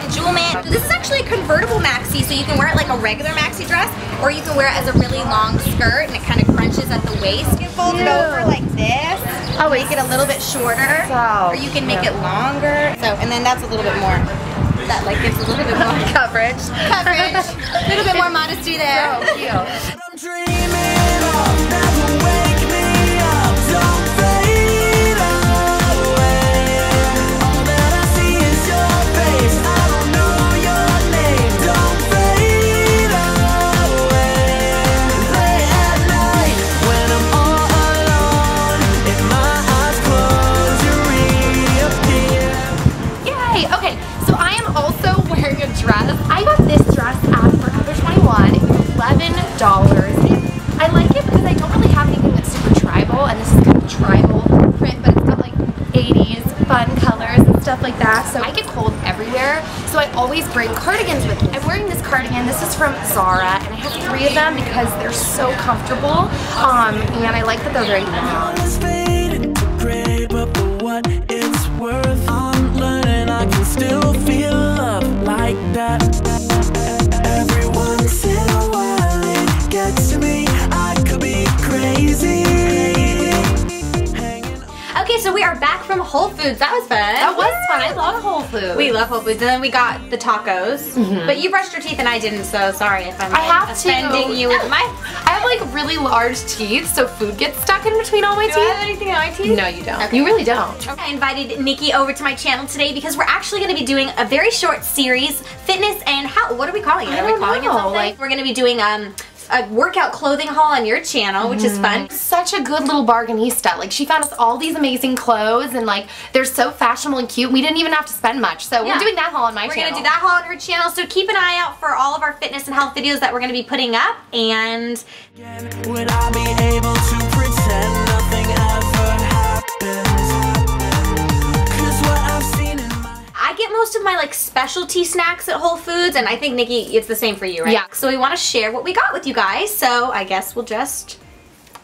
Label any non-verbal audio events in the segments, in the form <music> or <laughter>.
as ShoeMint and JewelMint. This is actually a convertible maxi, so you can wear it like a regular maxi dress, or you can wear it as a really long skirt, and it kind of crunches at the waist. You can fold it over like this, Oh, make it a little bit shorter, So or you can make it longer. So, and then that's a little bit more. That like gives a little bit more <laughs> coverage. coverage, a little bit more modesty there. So cute. Stuff like that. So I get cold everywhere, so I always bring cardigans with me. I'm wearing this cardigan. This is from Zara, and I have three of them because they're so comfortable, um, and I like that they're very long. So we are back from Whole Foods. That was fun. That was fun. I love Whole Foods. We love Whole Foods, and then we got the tacos. But you brushed your teeth and I didn't, so sorry if I'm. I have offending to. you with my. I have like really large teeth, so food gets stuck in between all my Do I have teeth. anything on my teeth? No, you don't. Okay. You really don't. Okay. I invited Nikki over to my channel today because we're actually going to be doing a very short series, fitness and how. What are we calling it? Are we calling know, it something? like- we're going to be doing um a workout clothing haul on your channel, which is fun. Mm-hmm. Such a good little bargainista. Like she found us all these amazing clothes and like they're so fashionable and cute. We didn't even have to spend much. So Yeah. we're doing that haul on my channel. We're gonna do that haul on her channel, so keep an eye out for all of our fitness and health videos that we're gonna be putting up. And most of my like specialty snacks at Whole Foods, and I think Nikki, it's the same for you, right? Yeah. So we want to share what we got with you guys. So I guess we'll just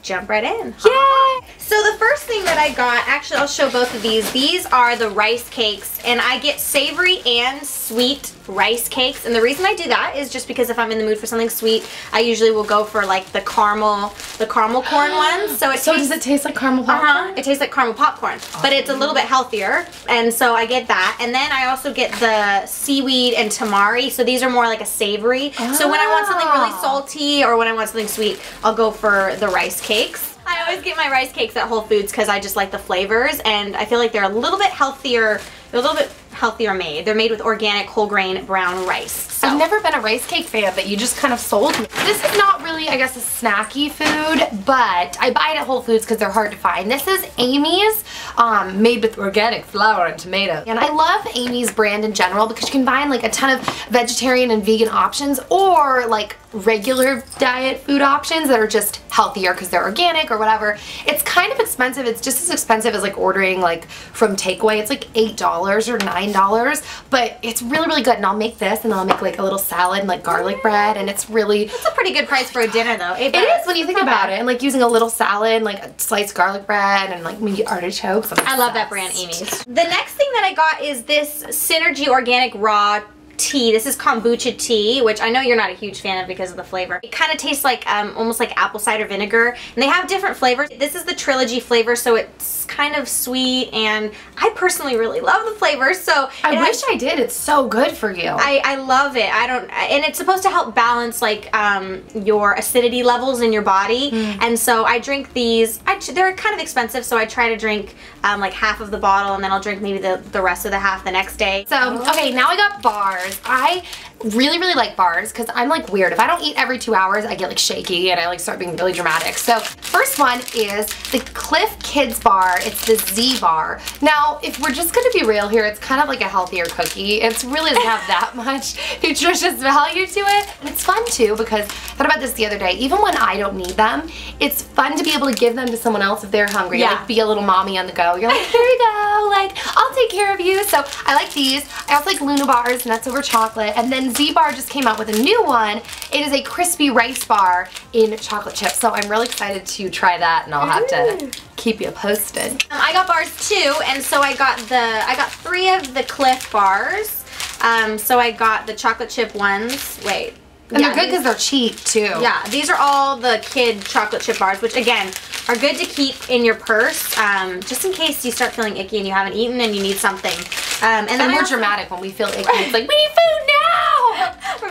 jump right in. Yay! So the first thing that I got, actually I'll show both of these. These are the rice cakes and I get savory and sweet rice cakes. And the reason I do that is just because if I'm in the mood for something sweet, I usually will go for like the caramel, the caramel corn <gasps> ones. So it So tastes, does it taste like caramel popcorn? uh-huh. It tastes like caramel popcorn, but it's a little bit healthier. And so I get that. And then I also get the seaweed and tamari. So these are more like a savory. So when I want something really Oh. salty or when I want something sweet, I'll go for the rice cakes. I always get my rice cakes at Whole Foods because I just like the flavors and I feel like they're a little bit healthier, they're a little bit healthier made. They're made with organic whole grain brown rice. So I've never been a rice cake fan, but you just kind of sold me. This is not really, I guess, a snacky food, but I buy it at Whole Foods because they're hard to find. This is Amy's, um, made with organic flour and tomato. And I love Amy's brand in general because you can find like a ton of vegetarian and vegan options or like regular diet food options that are just healthier because they're organic or whatever. It's kind of expensive. It's just as expensive as like ordering like from takeaway. It's like $8 or $9, but it's really, really good. And I'll make this and I'll make like a little salad and like garlic mm. bread and it's really, it's a pretty good price for a dinner though. it is when you think about it. And like using a little salad and like a sliced garlic bread and like maybe artichokes. I love that brand, Amy's. The next thing that I got is this Synergy Organic Raw tea. This is kombucha tea, which I know you're not a huge fan of because of the flavor. It kind of tastes like um, almost like apple cider vinegar, and they have different flavors. This is the trilogy flavor, so it's kind of sweet, and I personally really love the flavors. So I wish has- I did. It's so good for you. I, I love it. I don't, and it's supposed to help balance like um, your acidity levels in your body. And so I drink these. I, they're kind of expensive, so I try to drink um, like half of the bottle, and then I'll drink maybe the the rest of the half the next day. So, okay, now I got bars. I really, really like bars because I'm like weird. If I don't eat every two hours, I get like shaky and I like start being really dramatic. So, first one is the Clif Kids Bar. It's the Z Bar. Now, if we're just gonna be real here, it's kind of like a healthier cookie. It's really doesn't have that <laughs> much nutritious value to it. And it's fun too because I thought about this the other day. Even when I don't need them, it's fun to be able to give them to someone else if they're hungry. Yeah. Like be a little mommy on the go. You're like, here you go. Like, I'll take care of you. So I like these. I also like Luna bars, nuts over chocolate. And then Z Bar just came out with a new one. It is a crispy rice bar in chocolate chips. So I'm really excited to try that and I'll have to mm. Keep you posted. Um, I got bars too, and so I got the I got three of the Clif bars. Um, so I got the chocolate chip ones. Wait. And Yeah, they're good because they're cheap too. Yeah, these are all the kid chocolate chip bars, which again are good to keep in your purse, um, just in case you start feeling icky and you haven't eaten and you need something. Um, and then we're also- dramatic when we feel icky. It's like, we need food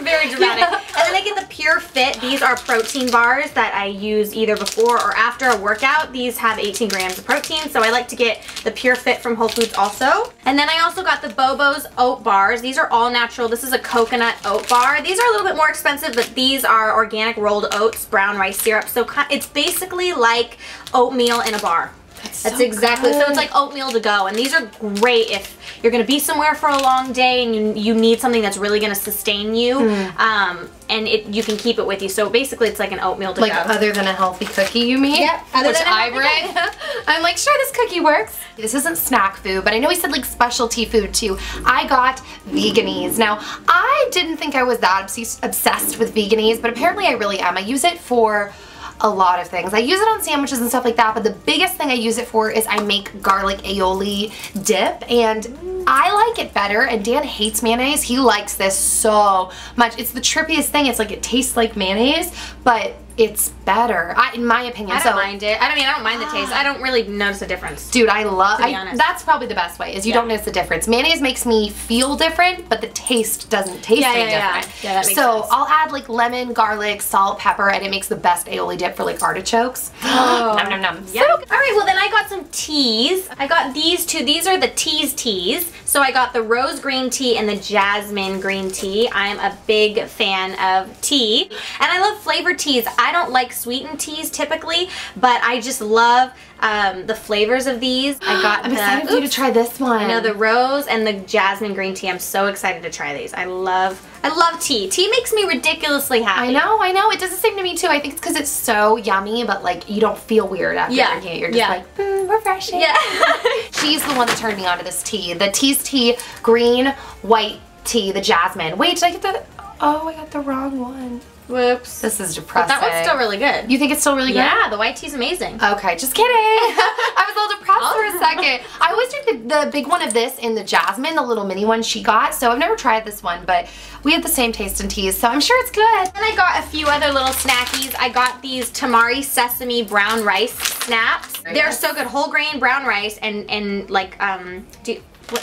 very <laughs> dramatic. And then I get the Pure Fit. These are protein bars that I use either before or after a workout. These have 18 grams of protein, so I like to get the Pure Fit from Whole Foods also. And then I also got the Bobo's oat bars. These are all natural. This is a coconut oat bar. These are a little bit more expensive, but these are organic rolled oats, brown rice syrup. So it's basically like oatmeal in a bar. That's That's so exactly so. It's like oatmeal to go, and these are great if you're gonna be somewhere for a long day and you you need something that's really gonna sustain you, Hmm. um, and it you can keep it with you. So basically, it's like an oatmeal to Like go. other than a healthy cookie, you mean? Yep, other Which I bring. <laughs> I'm like, sure, this cookie works. This isn't snack food, but I know we said like specialty food too. I got Vegenaise. Now, I didn't think I was that obsessed obsessed with Vegenaise, but apparently I really am. I use it for a lot of things. I use it on sandwiches and stuff like that, but the biggest thing I use it for is I make garlic aioli dip and I like it better and Dan hates mayonnaise. He likes this so much. It's the trippiest thing. It's like it tastes like mayonnaise, but it's better, I, in my opinion. I don't so, mind it. I don't mean I don't mind the ah. taste. I don't really notice a difference. Dude, I love. I, that's probably the best way. Is you Yeah. don't notice the difference. Mayonnaise makes me feel different, but the taste doesn't taste Yeah, any yeah, yeah. different. Yeah, makes so sense. I'll add like lemon, garlic, salt, pepper, and it makes the best aioli dip for like artichokes. <gasps> Oh. nom nom nom. Yeah. All right, well then I got some teas. I got these two. These are the teas teas. So I got the rose green tea and the jasmine green tea. I'm a big fan of tea. And I love flavored teas. I don't like sweetened teas typically, but I just love um, the flavors of these. I <gasps> got I'm the, excited for you to try this one. I know the rose and the jasmine green tea. I'm so excited to try these. I love, I love tea. Tea makes me ridiculously happy. I know, I know. It does the same to me too. I think it's because it's so yummy, but like you don't feel weird after Yeah. drinking it. You're just Yeah. like, mm, refreshing. Yeah. <laughs> <laughs> She's the one that turned me onto this tea. The tea's tea, green, white tea, the jasmine. Wait, did I get the? Oh, I got the wrong one. Whoops. This is But depressing. that one's still really good. You think it's still really good? yeah, the white tea's amazing. Okay, just kidding. <laughs> I was a little depressed for a second. I always drink the, the big one of this in the jasmine, the little mini one she got. So I've never tried this one, but we have the same taste in teas, so I'm sure it's good. And I got a few other little snackies. I got these Tamari sesame brown rice snaps. They're so good. Whole grain brown rice and and like um do what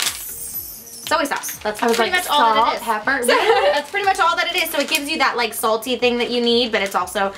soy sauce. That's I pretty like, much all that it is. pepper. So, <laughs> <laughs> that's pretty much all that it is. So it gives you that like salty thing that you need, but it's also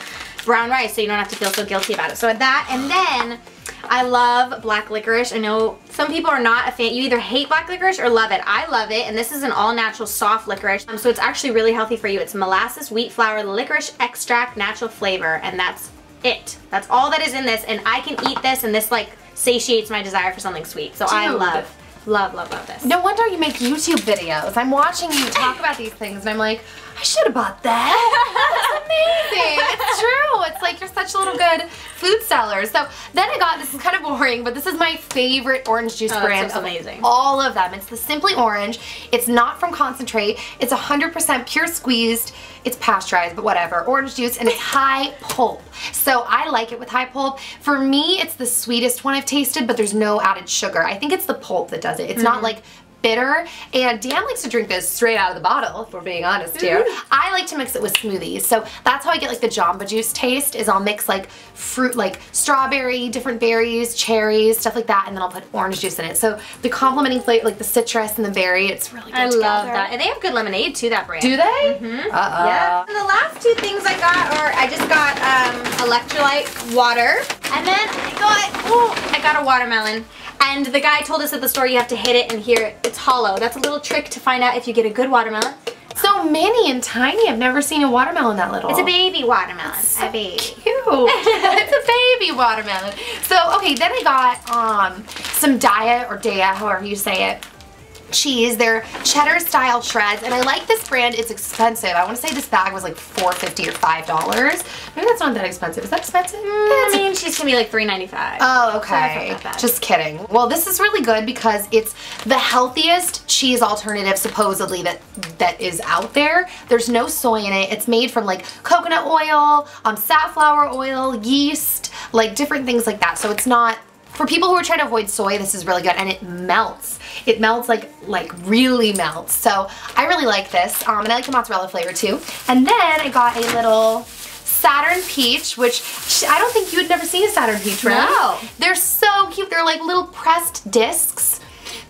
brown rice, so you don't have to feel so guilty about it. So that and then I love black licorice. I know some people are not a fan. You either hate black licorice or love it. I love it, and this is an all-natural soft licorice. Um, so it's actually really healthy for you. It's molasses, wheat flour, licorice extract, natural flavor, and that's it. That's all that is in this, and I can eat this, and this like satiates my desire for something sweet. So I Dude. love, love, love, love this. No wonder you make YouTube videos. I'm watching you talk about these things and I'm like, I should have bought that. <laughs> That's amazing. It's true. It's like you're such a little good food seller. So then I got, this is kind of boring, but this is my favorite orange juice Oh, brand of amazing. all of them. It's the Simply Orange. It's not from concentrate. It's 100% pure squeezed. It's pasteurized, but whatever. Orange juice, and it's high pulp. So I like it with high pulp. For me, it's the sweetest one I've tasted, but there's no added sugar. I think it's the pulp that does it. It's Mm-hmm. not like bitter. And Dan likes to drink this straight out of the bottle, if we're being honest here. I like to mix it with smoothies. So that's how I get like the Jamba Juice taste is I'll mix like fruit, like strawberry, different berries, cherries, stuff like that, and then I'll put orange juice in it. So the complementing flavor, like the citrus and the berry, it's really good I love that. And they have good lemonade too, that brand. Do they? Mm-hmm. Uh-oh. Yeah. And the last two things I got are I just got um, electrolyte water, and then I got oh I got a watermelon. And the guy told us at the store you have to hit it and hear it. It's hollow. That's a little trick to find out if you get a good watermelon. So mini and tiny. I've never seen a watermelon that little. It's a baby watermelon. So a baby. cute. <laughs> it's a baby watermelon. So, okay, then I got um, some Dia or Daya, however you say it, cheese. They're cheddar style shreds, and I like this brand. It's expensive. I want to say this bag was like $4.50 or $5. Maybe that's not that expensive. Is that expensive? I mean, she's gonna be like $3.95. Oh, So okay. bad. Just kidding. Well, this is really good because it's the healthiest cheese alternative supposedly that that is out there. There's no soy in it. It's made from like coconut oil, um, safflower oil, yeast, like different things like that. So it's not For people who are trying to avoid soy, this is really good and it melts. It melts like like really melts. So I really like this. Um, and I like the mozzarella flavor too. And then I got a little Saturn Peach, which I don't think you had never seen a Saturn Peach, right? No. They're so cute. They're like little pressed discs.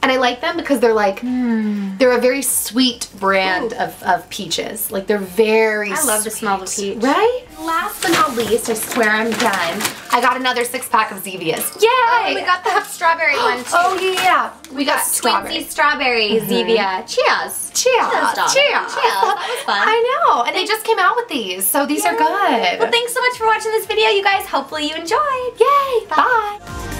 And I like them because they're like, hmm. they're a very sweet brand of, of peaches. Like they're very I love the smell of sweet. peach. Right? Last but not least, I swear I'm done. I got another six pack of Zevias. Yay! Oh, we got the strawberry <gasps> one oh, too. Oh yeah, yeah. We got Twinsy strawberry. strawberry mm-hmm. Zevia. Cheers. Cheers. Cheers. Cheers. Cheers. That was fun. I know. And they just came out with these, so these are good. Well, thanks so much for watching this video, you guys. Hopefully you enjoyed. Yay. Bye.